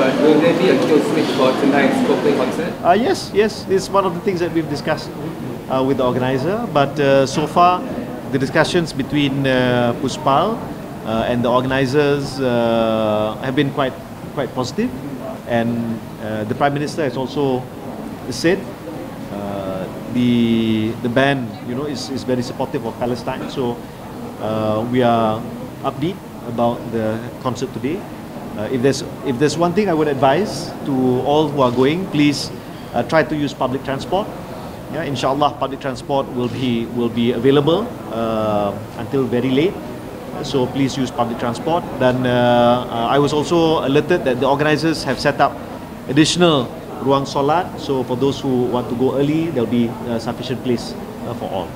Will there be a kill switch for tonight's Coldplay concert? Uh, yes, yes, it's one of the things that we've discussed uh, with the organizer. But uh, so far, the discussions between uh, Puspal uh, and the organizers uh, have been quite quite positive, and uh, the Prime Minister has also said the the band, you know, is, is very supportive of Palestine. So we are upbeat about the concert today. Uh, if there's if there's one thing I would advise to all who are going, please uh, try to use public transport. Yeah, inshallah, public transport will be will be available uh, until very late. So please use public transport. Dan uh, uh, I was also alerted that the organisers have set up additional ruang solat. So for those who want to go early, there'll be uh, sufficient place for all.